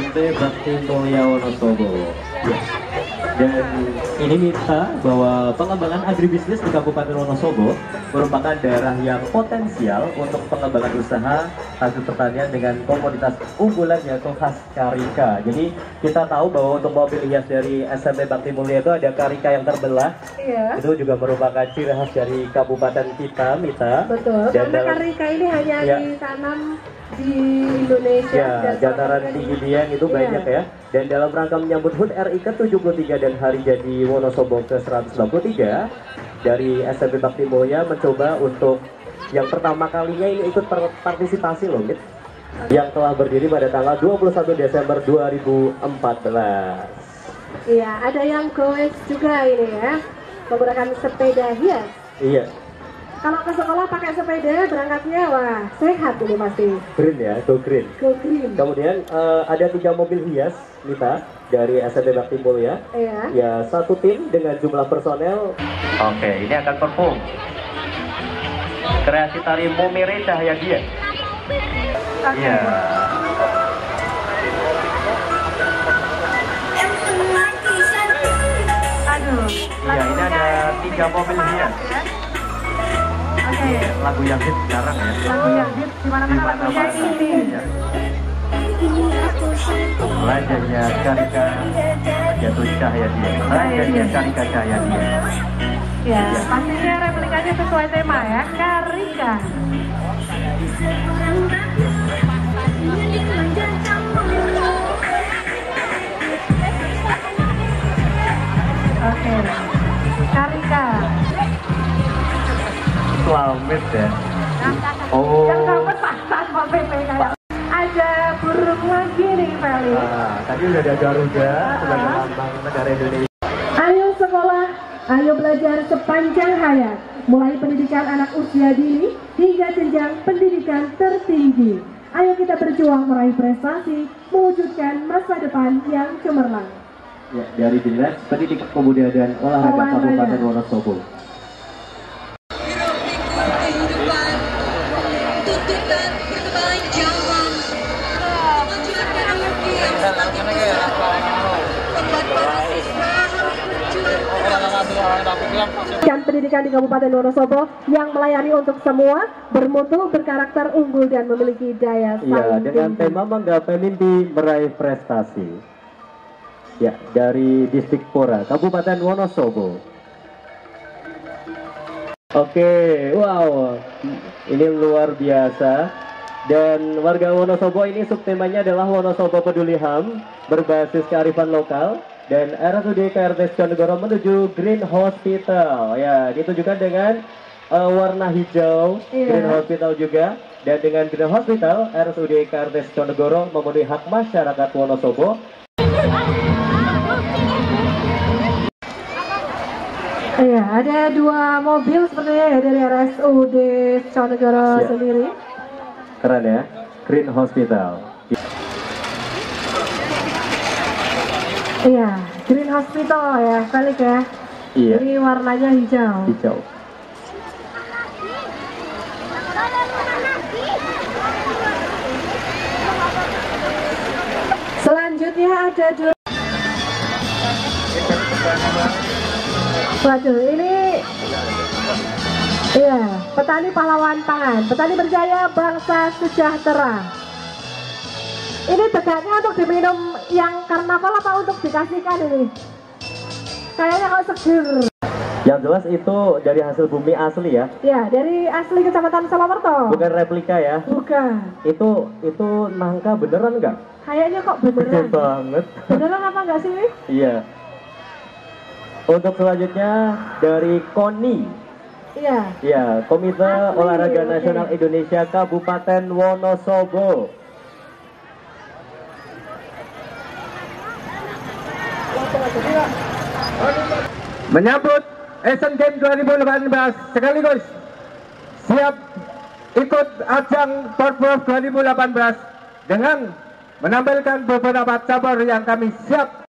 SMP Bakti Mulia Wonosobo. Dan ini minta bahwa pengembangan agribisnis di Kabupaten Wonosobo merupakan daerah yang potensial untuk pengembangan usaha hasil pertanian dengan komoditas unggulan yaitu khas karika. Jadi kita tahu bahwa untuk mobil hias dari SMP Bakti Mulia itu ada karika yang terbelah. Iya. Itu juga merupakan ciri khas dari kabupaten kita, Mita. Betul. Dan Karena dalam- karika ini hanya Ya. ditanam di Indonesia. Ya, dataran tinggi. Dieng itu Iya. banyak ya. Dan dalam rangka menyambut HUT RI ke-73 dan Hari Jadi Wonosobo ke-193 dari SMP Bakti Mulya mencoba untuk yang pertama kalinya ini ikut partisipasi loh, gitu. Yang telah berdiri pada tanggal 21 Desember 2014. Iya, ada yang goes juga ini ya. Menggunakan sepeda hias. Iya, Kalau ke sekolah pakai sepeda berangkatnya wah sehat ini pasti. green ya, go green. Go green. Kemudian eh, ada tiga mobil hias, Nita, dari SMP Bakti Mulya. Iya. Ya, satu tim dengan jumlah personel. Oke, ini akan perform. Kreasi tari Momere Cahaya Dia. Iya. Aduh. Iya, ini ada tiga mobil hias. Oke. Lagu yang hit sekarang ya. Lagu yang hit di mana-mana lagunya ini. Iya. Rajanya Karika jatuh cahaya dia. Rajanya Karika cahaya dia. Ya, pastinya replikanya sesuai tema ya. Karika. Ya. Oh. Yang dapat Pak PP kayak. Ada burung lagi nih, Feli. Ah, tadi udah ada Garuda sebagai lambang negara Indonesia. Ayo sekolah, ayo belajar sepanjang hayat. Mulai pendidikan anak usia dini hingga jenjang pendidikan tertinggi. Ayo kita berjuang meraih prestasi, mewujudkan masa depan yang cemerlang. Ya, dari Dinas Pendidikan Pemuda dan Olahraga Olahraga. Kabupaten Wonosobo. Pendidikan di Kabupaten Wonosobo yang melayani untuk semua, bermutu, berkarakter unggul dan memiliki daya Ya, saing dengan tinggi. tema menggapai mimpi meraih prestasi. Ya, dari Distrik Pora, Kabupaten Wonosobo. Oke, wow, ini luar biasa. Dan warga Wonosobo ini subtemanya adalah Wonosobo Peduli HAM berbasis kearifan lokal dan RSUD KRT Condegoro menuju Green Hospital. Ya, ditujukan dengan eh, warna hijau Iya. Green Hospital juga dan dengan Green Hospital RSUD KRT Condegoro memenuhi hak masyarakat Wonosobo Iya, ada dua mobil sepertinya ya dari RSUD Conegoro Siap. sendiri. keren ya Green Hospital Iya, Green Hospital ya, balik ya. iya Jadi warnanya hijau. hijau Selanjutnya ada dua. Waduh, ini Iya, petani pahlawan pangan, petani berjaya bangsa sejahtera. Ini tegaknya untuk diminum yang karnaval apa untuk dikasihkan ini? Kayaknya kok seger. yang jelas itu dari hasil bumi asli ya Ya, dari asli Kecamatan Solomerto. bukan replika ya Bukan. itu itu nangka beneran nggak Kayaknya kok beneran. banget Beneran apa enggak sih? iya untuk selanjutnya dari KONI Iya. ya Komite Asli, Olahraga oke. Nasional Indonesia Kabupaten Wonosobo menyambut Asian Games 2018 sekaligus siap ikut ajang Porprov 2018 dengan menampilkan beberapa cabur yang kami siap.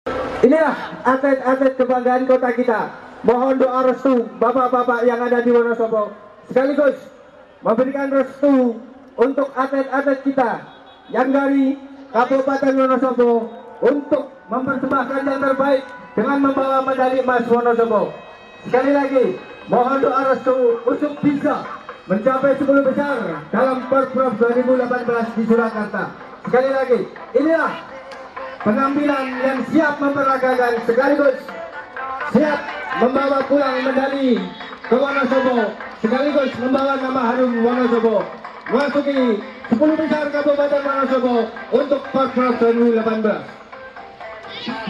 Inilah atlet-atlet kebanggaan kota kita. Mohon doa restu bapak-bapak yang ada di Wonosobo sekaligus memberikan restu untuk atlet-atlet kita yang dari Kabupaten Wonosobo untuk mempersembahkan yang terbaik dengan membawa medali emas Wonosobo. Sekali lagi, mohon doa restu untuk bisa mencapai 10 besar dalam Porprov 2018 di Surakarta. Sekali lagi, inilah penampilan yang siap memperagakan sekaligus siap membawa pulang medali ke Wonosobo sekaligus membawa nama harum Wonosobo memasuki 10 besar Kabupaten Wonosobo untuk Porprov 2018. Terima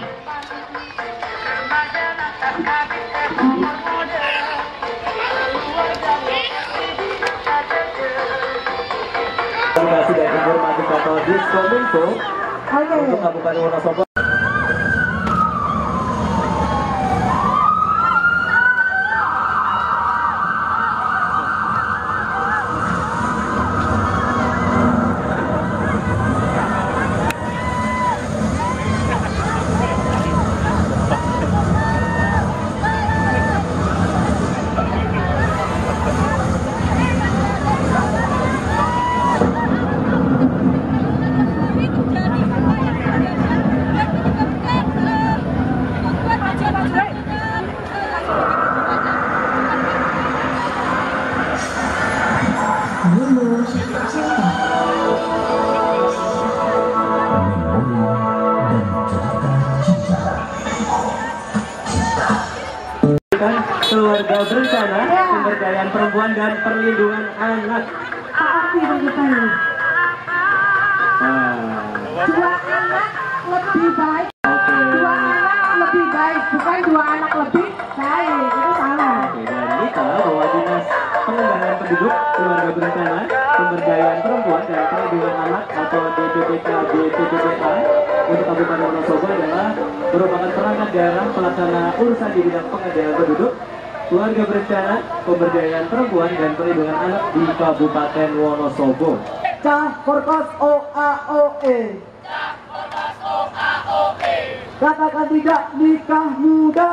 kasih dan informasi Bapak Diskominfo untuk Kabupaten Wonosobo. Keluarga berencana, Ya. pemberdayaan perempuan dan perlindungan anak. Pak Arfi bagaimana? Nah, Dua anak lebih baik. oke. Dua anak lebih baik, bukan dua anak lebih baik. Itu salah. Oke, dan kita bahwa dinas pengembangan penduduk keluarga berencana pemberdayaan perempuan dan perlindungan anak atau DPPK DPPPA untuk Kabupaten Wonosobo adalah merupakan perangkat daerah pelaksana urusan di bidang pengendalian penduduk keluarga berencana pemberdayaan perempuan dan perlindungan anak di Kabupaten Wonosobo. Cah Korkos OAOE. Katakan tidak nikah muda.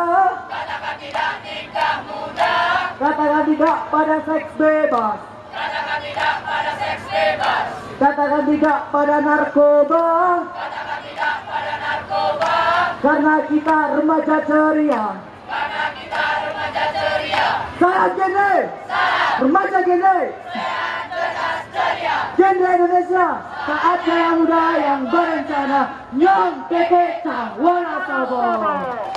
Katakan tidak pada seks bebas. Katakan tidak pada narkoba. Karena kita remaja ceria. Saya gene. Remaja gene. Genre Indonesia, saatnya yang muda yang berencana Nyong PPK Wonosobo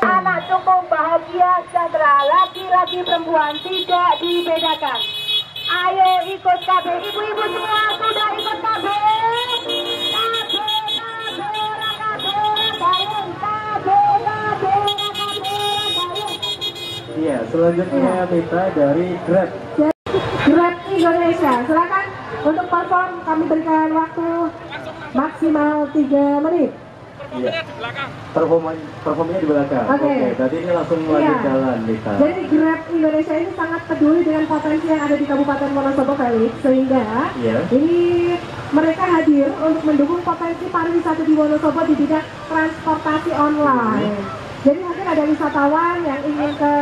Anak cukup bahagia sejahtera. Laki-laki perempuan tidak dibedakan. Ayo ikut KB Ibu-ibu semua sudah ikut KB, KB, KB, bayang KB, KB, KB, bayang Iya, selanjutnya Mita dari Grab. Grab Indonesia. Silakan untuk perform kami berikan waktu maksimal 3 menit. Iya. Performa performanya di belakang. Oke. berarti ini langsung lanjut Iya. jalan Mita. Jadi Grab Indonesia ini sangat peduli dengan potensi yang ada di Kabupaten Wonosobo Felix sehingga Iya. ini mereka hadir untuk mendukung potensi pariwisata di Wonosobo di bidang transportasi online. Jadi mungkin ada wisatawan yang ingin ke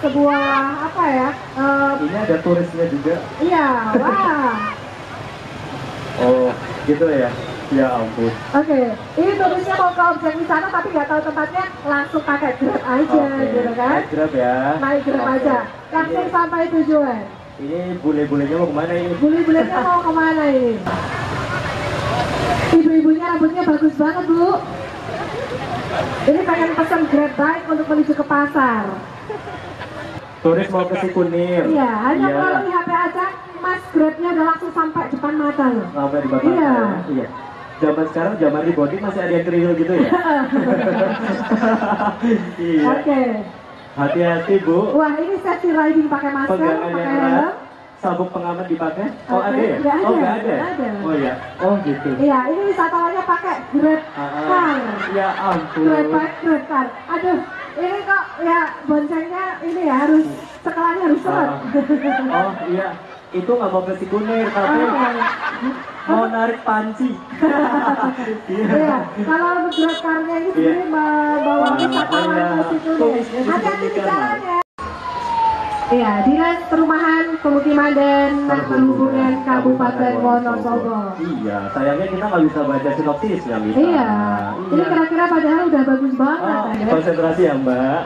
sebuah apa ya? eh, Ini ada turisnya juga. iya, wah. Oh, gitu ya. Ya ampun. Oke, ini turisnya mau ke objek wisata tapi nggak tahu tempatnya, langsung pakai Grab aja, Oke. gitu kan? Naik Grab ya. Naik Grab Oke. aja, langsung Ini, sampai tujuan. ini bule-bulenya mau ke mana ini? Bule-bulenya mau ke mana ini? Ibu-ibunya rambutnya bagus banget, Bu. Ini pengen pesan Grab bike untuk menuju ke pasar. Turis mau ke Sikunir. Iya, hanya Iya. melalui HP aja, Mas Grabnya udah langsung sampai depan mata loh. Sampai di Batam. Iya. Iya. Zaman sekarang zaman rebounding masih ada yang kriwil gitu ya? iya. Oke. Hati-hati Bu. Wah, ini safety riding pakai masker, Pegangan pakai helm. Sabuk pengaman dipakai? Oh ada ya? Oh ada, nggak ada. nggak ada. Oh iya. Oh gitu. Iya, ini wisatawannya pakai Grab Ah, ah. car. Ya ampun. Grab bike, Grab car. Aduh, ini kok ya boncengnya ini ya harus sekelanya harus seret. Ah. Oh iya, itu nggak mau ke Sikunir tapi mau narik panci. Iya, kalau Grab car-nya ini sendiri membawa Ah, wisatawan iya. ke situ Tulisnya Hati-hati di jalan ya. Iya, Dinas Perumahan Pemukiman dan Perhubungan Kabupaten Wonosobo. Iya, sayangnya kita nggak bisa baca sinopsisnya, Mita. Iya, ini kira-kira padahal udah bagus banget Oh, ada. konsentrasi ya, Mbak.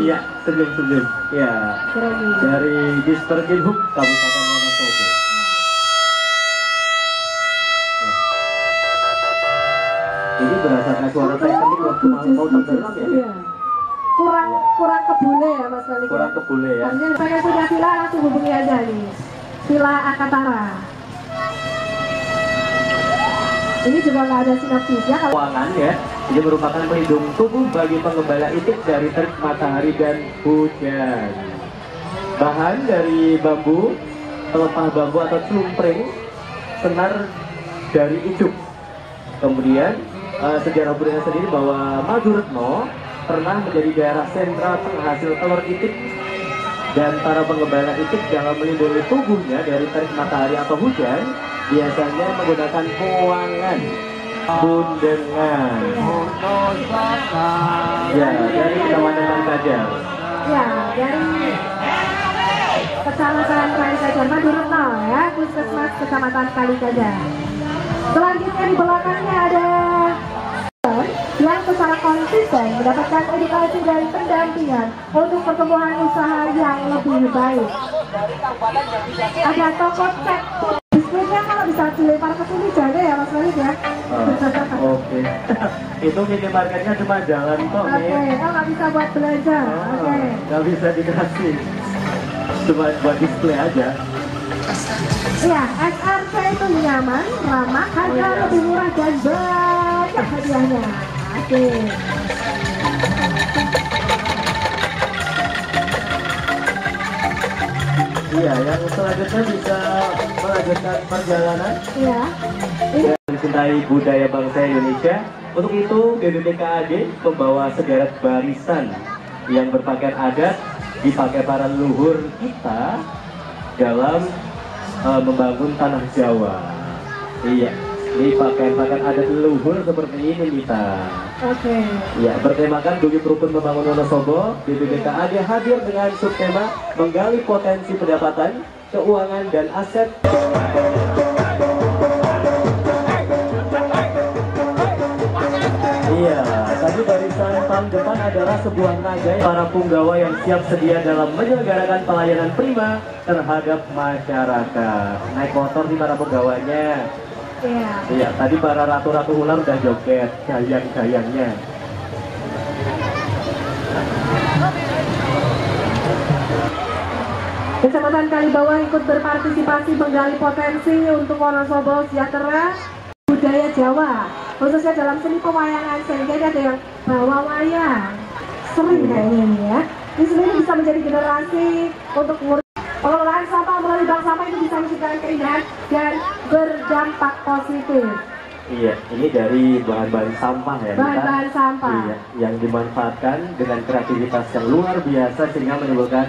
iya, senyum-senyum. Iya. Keren nih. Dari Disperkinhub Kabupaten Wonosobo. Ini berdasarkan suara teknik waktu mau mau tenggelam ya? Iya. Kurang kurang kebule ya Mas Malik. Kurang kebule ya. Harusnya pengen punya villa langsung hubungi aja nih. Villa Akatara. Ini juga nggak ada sinopsisnya Keuangan ya, ini merupakan pelindung tubuh bagi pengembala itik dari terik matahari dan hujan. Bahan dari bambu, pelepah bambu atau clumpring, senar dari ijuk. Kemudian eh, sejarah budaya sendiri bahwa Maduretno pernah menjadi daerah sentra penghasil telur itik. Dan para pengembala itik dalam melindungi tubuhnya dari terik matahari atau hujan biasanya menggunakan keuangan bundengan. Ya dari kecamatan Kajar ya dari Kecamatan Kalikajar Madurutno ya, Puskesmas Kecamatan Kalikajar. Selanjutnya di belakangnya ada konsisten mendapatkan edukasi dan pendampingan untuk pertumbuhan usaha yang lebih baik. Ada toko cek biskuitnya kalau bisa dilempar ke sini jaga ya Mas Walid ya. Ah, oke itu minimarketnya cuma jalan kok Oke, nih oh nggak bisa buat belanja. Oke. nggak bisa dikasih cuma buat display aja Iya, SRC itu nyaman, ramah, harga Oh, iya. lebih murah dan banyak hadiahnya. Iya yang selanjutnya bisa melanjutkan perjalanan Iya. Mencintai budaya bangsa Indonesia. Untuk itu, BBPKAD membawa sederet barisan yang berpakaian adat dipakai para leluhur kita dalam eh, membangun tanah Jawa. Iya, ini pakaian-pakaian adat leluhur seperti ini kita. oke. Ya, bertemakan Guyup Rukun Membangun Wonosobo, BBBKAD hadir dengan subtema menggali potensi pendapatan, keuangan, dan aset Iya, tadi barisan paling depan adalah sebuah naga para punggawa yang siap sedia dalam menyelenggarakan pelayanan prima terhadap masyarakat. Naik motor di para penggawanya. Iya. Iya, tadi para ratu-ratu ular udah joget, gayang-gayangnya. Kecamatan Kalibawa ikut berpartisipasi menggali potensi untuk Wonosobo sejahtera budaya Jawa, khususnya dalam seni pewayangan sehingga ada yang bawa wayang. Sering kayaknya ini ya. Di sini bisa menjadi generasi untuk pengelolaan sampah melalui bank sampah itu bisa menciptakan keindahan dan berdampak positif. Iya, ini dari bahan-bahan sampah ya. Bahan-bahan sampah. Iya, yang dimanfaatkan dengan kreativitas yang luar biasa sehingga menimbulkan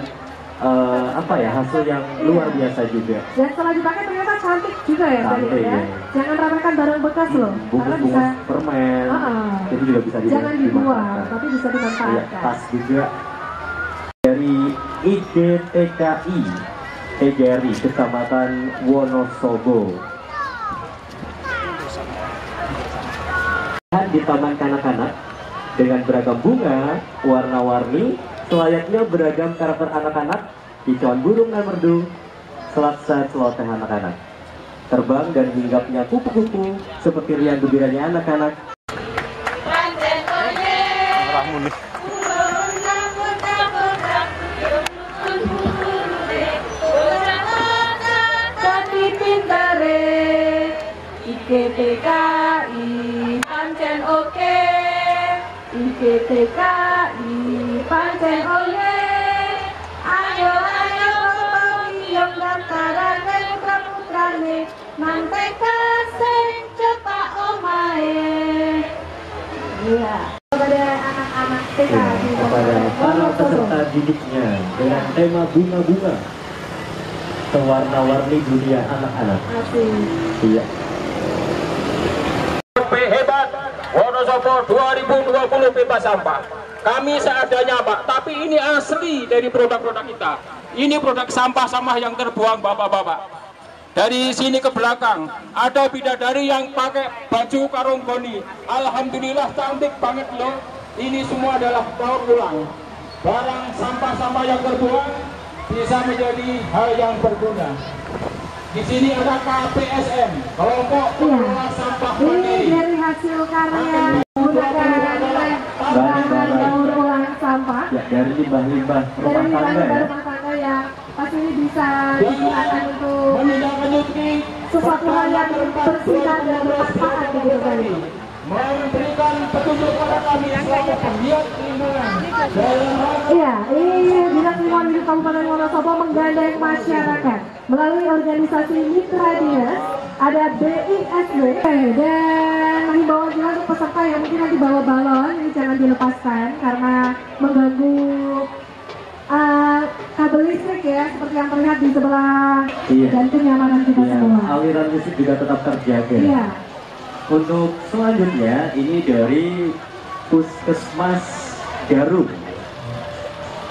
eh, apa ya hasil yang luar biasa juga. Dan setelah dipakai ternyata cantik juga ya tadi Cantik, ya. ya. Jangan remehkan barang bekas loh, karena Bungkus-bungkus bisa permen, Ah, itu juga bisa jangan dibuang, tapi bisa Iya, dimanfaatkan. tas juga IDTKI TGRI Kecamatan Wonosobo. Di Taman Kanak-Kanak dengan beragam bunga, warna-warni, selayaknya beragam karakter anak-anak, kicauan burung dan merdu, selaksa celoteh anak-anak. Terbang dan hinggapnya kupu-kupu seperti riang gembiranya anak-anak IGTKI pancen oke. IGTKI pancen oke. Ayo ayo pemiong daftaran putra putrane nang TK sing cepak omae Iya kepada anak-anak TK Ya, di kepada para peserta didiknya dengan tema bunga-bunga. Sewarna-warni dunia anak-anak. Iya. hebat Wonosobo 2020 bebas sampah. Kami seadanya Pak, tapi ini asli dari produk-produk kita. Ini produk sampah-sampah yang terbuang Bapak-bapak. Dari sini ke belakang ada bidadari yang pakai baju karung goni. Alhamdulillah cantik banget loh. Ini semua adalah daur ulang. Barang sampah-sampah yang terbuang bisa menjadi hal yang berguna. Di sini ada KPSM, kelompok pengelola sampah Ini mandiri. dari hasil karya menggunakan bahan daur ulang sampah Ya, dari limbah-limbah rumah tangga ya. rumah tangga yang pasti ini bisa digunakan untuk sesuatu hal yang bersih dan bermanfaat begitu kan memberikan petunjuk pada kami selaku penggiat lingkungan Iya, ini Dinas Lingkungan Hidup Kabupaten Wonosobo menggandeng masyarakat. Melalui organisasi mitra dinas ada BISW dan himbauan juga untuk peserta yang mungkin nanti bawa balon ini jangan dilepaskan karena mengganggu uh, kabel listrik ya seperti yang terlihat di sebelah Iya. dan kenyamanan kita Iya, semua. aliran listrik juga tetap terjaga. Iya. Untuk selanjutnya ini dari Puskesmas Garung.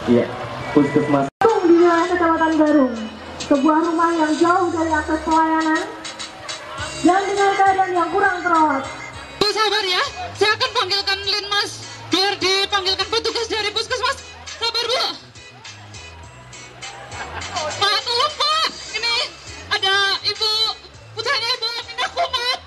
Iya, Puskesmas Garung di wilayah Kecamatan Garung, sebuah rumah yang jauh dari akses pelayanan dan dengan keadaan yang kurang terawat sabar ya. Saya akan panggilkan Linmas biar dipanggilkan petugas dari puskesmas. Sabar Bu. Pak, tolong Pak. Ini ada Ibu putranya Ibu Nina Kumat.